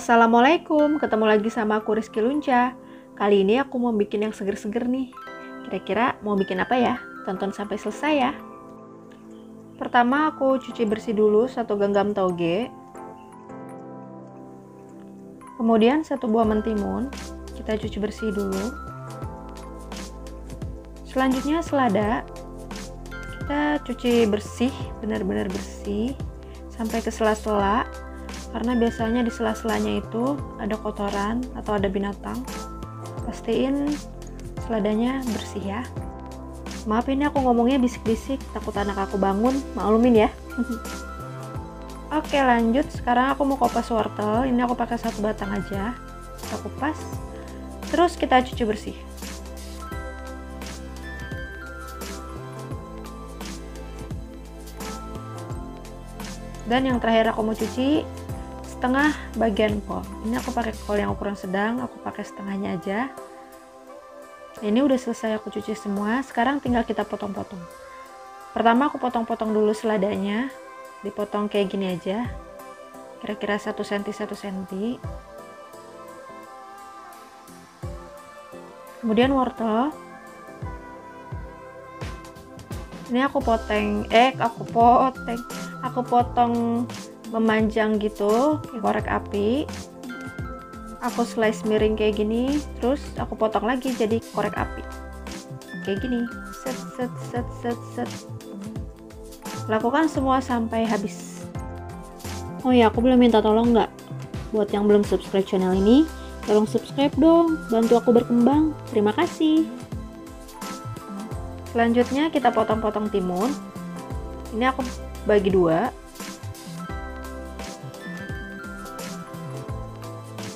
Assalamualaikum, ketemu lagi sama aku Rizky Lunca. Kali ini aku mau bikin yang seger-seger nih. Kira-kira mau bikin apa ya? Tonton sampai selesai ya. Pertama aku cuci bersih dulu satu genggam toge. Kemudian satu buah mentimun, kita cuci bersih dulu. Selanjutnya selada, kita cuci bersih, benar-benar bersih sampai ke sela-sela karena biasanya di sela-selanya itu ada kotoran atau ada binatang. Pastiin seladanya bersih ya. Maaf ini aku ngomongnya bisik-bisik takut anak aku bangun maklumin ya. Oke lanjut. Sekarang aku mau kupas wortel. Ini aku pakai satu batang aja. Kita kupas. Terus kita cuci bersih. Dan yang terakhir aku mau cuci setengah bagian kol. Ini aku pakai kol yang ukuran sedang aku pakai setengahnya aja. Ini udah selesai aku cuci semua sekarang tinggal kita potong-potong. Pertama aku potong-potong dulu seladanya dipotong kayak gini aja. Kira-kira 1 cm 1 cm kemudian wortel. Ini aku poteng eh aku poteng aku potong memanjang gitu korek api. Aku slice miring kayak gini terus aku potong lagi jadi korek api. Kayak gini. Set set set set set. Lakukan semua sampai habis. Oh ya aku belum minta tolong nggak? Buat yang belum subscribe channel ini tolong subscribe dong. Bantu aku berkembang. Terima kasih. Selanjutnya kita potong-potong timun. Ini aku bagi dua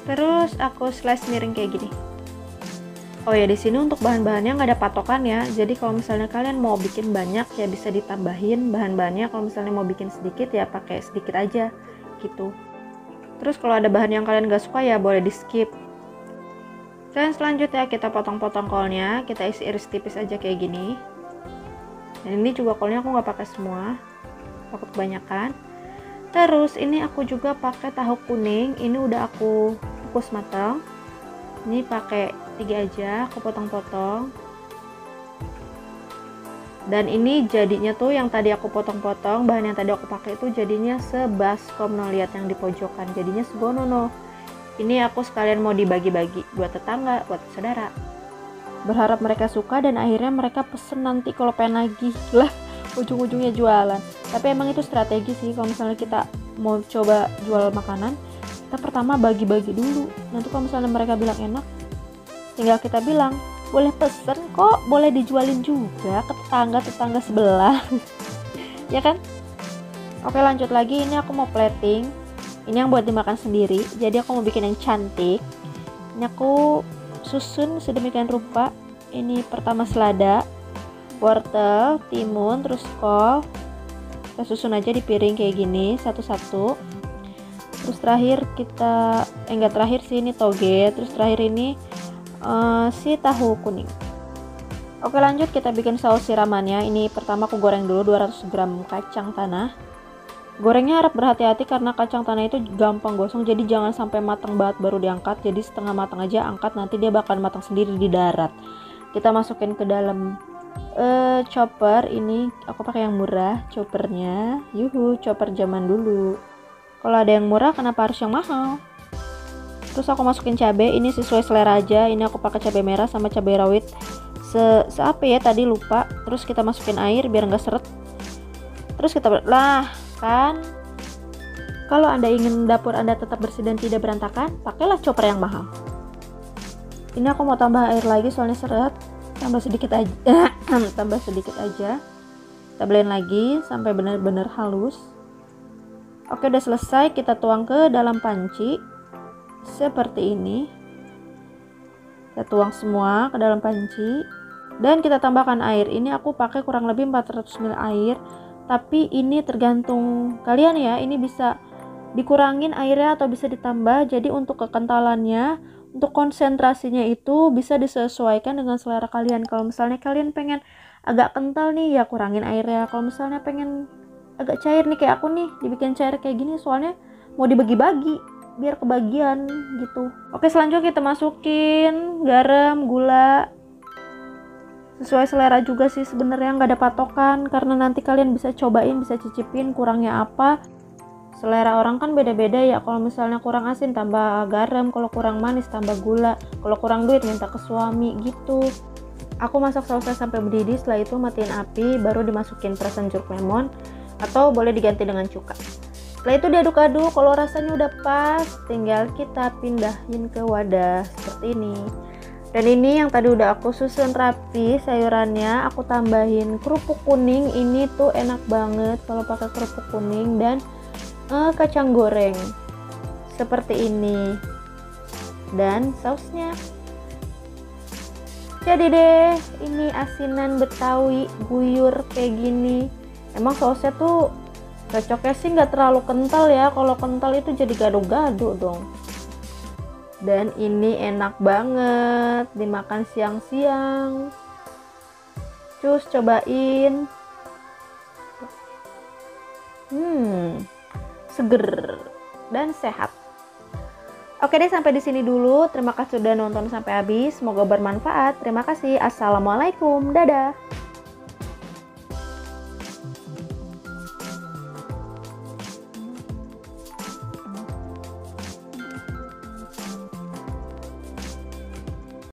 Terus aku slice miring kayak gini. Oh ya di sini untuk bahan-bahannya nggak ada patokan ya. Jadi kalau misalnya kalian mau bikin banyak ya bisa ditambahin bahan-bahannya. Kalau misalnya mau bikin sedikit ya pakai sedikit aja gitu. Terus kalau ada bahan yang kalian gak suka ya boleh di skip. Dan selanjutnya kita potong-potong kolnya, kita isi iris tipis aja kayak gini. Dan ini juga kolnya aku nggak pakai semua, takut kebanyakan. Terus ini aku juga pakai tahu kuning, ini udah aku kukus matang. Ini pakai tiga aja aku potong-potong dan ini jadinya tuh yang tadi aku potong-potong bahan yang tadi aku pakai itu jadinya sebaskom no lihat yang di pojokan. Jadinya segonono ini aku sekalian mau dibagi-bagi buat tetangga buat saudara. Berharap mereka suka dan akhirnya mereka pesen nanti kalau pengen lagi. Lah ujung-ujungnya jualan. Tapi emang itu strategi sih kalau misalnya kita mau coba jual makanan kita pertama bagi-bagi dulu. Nanti kalau misalnya mereka bilang enak tinggal kita bilang boleh pesen kok boleh dijualin juga ke tetangga tetangga sebelah. Ya kan? Oke lanjut lagi. Ini aku mau plating. Ini yang buat dimakan sendiri. Jadi aku mau bikin yang cantik. Ini aku susun sedemikian rupa. Ini pertama selada wortel timun terus kol. Kita susun aja di piring kayak gini satu-satu terus terakhir kita eh, enggak terakhir sih ini toge. Terus terakhir ini uh, si tahu kuning. Oke lanjut kita bikin saus siramannya. Ini pertama aku goreng dulu 200 gram kacang tanah. Gorengnya harap berhati-hati karena kacang tanah itu gampang gosong jadi jangan sampai matang banget baru diangkat. Jadi setengah matang aja angkat nanti dia bakal matang sendiri di darat. Kita masukin ke dalam uh, chopper ini. Aku pakai yang murah choppernya. Yuhu chopper zaman dulu kalau ada yang murah kenapa harus yang mahal? Terus aku masukin cabai, ini sesuai selera aja. Ini aku pakai cabai merah sama cabai rawit. Se, se ya tadi lupa. Terus kita masukin air biar nggak seret. Terus kita lah kan kalau Anda ingin dapur Anda tetap bersih dan tidak berantakan, pakailah chopper yang mahal. Ini aku mau tambah air lagi soalnya seret. Tambah sedikit aja. tambah sedikit aja. Kita blend lagi sampai benar-benar halus. Oke, udah selesai. Kita tuang ke dalam panci seperti ini. Kita tuang semua ke dalam panci dan kita tambahkan air. Ini aku pakai kurang lebih 400 ml air, tapi ini tergantung kalian ya. Ini bisa dikurangin airnya atau bisa ditambah. Jadi untuk kekentalannya, untuk konsentrasinya itu bisa disesuaikan dengan selera kalian. Kalau misalnya kalian pengen agak kental nih ya kurangin airnya. Kalau misalnya pengen agak cair nih kayak aku nih dibikin cair kayak gini soalnya mau dibagi-bagi biar kebagian gitu. Oke selanjutnya kita masukin garam gula. Sesuai selera juga sih sebenarnya nggak ada patokan karena nanti kalian bisa cobain bisa cicipin kurangnya apa. Selera orang kan beda-beda ya kalau misalnya kurang asin tambah garam kalau kurang manis tambah gula kalau kurang duit minta ke suami gitu. Aku masak sausnya sampai mendidih setelah itu matiin api baru dimasukin perasan jeruk lemon atau boleh diganti dengan cuka. Setelah itu diaduk-aduk kalau rasanya udah pas tinggal kita pindahin ke wadah seperti ini. Dan ini yang tadi udah aku susun rapi sayurannya aku tambahin kerupuk kuning. Ini tuh enak banget kalau pakai kerupuk kuning dan uh, kacang goreng. Seperti ini. Dan sausnya. Jadi deh ini asinan betawi guyur kayak gini emang sausnya tuh cocoknya sih nggak terlalu kental ya kalau kental itu jadi gado-gado dong dan ini enak banget dimakan siang-siang cus cobain hmm seger dan sehat Oke deh sampai di sini dulu. Terima kasih sudah nonton sampai habis. Semoga bermanfaat. Terima kasih. Assalamualaikum. Dadah.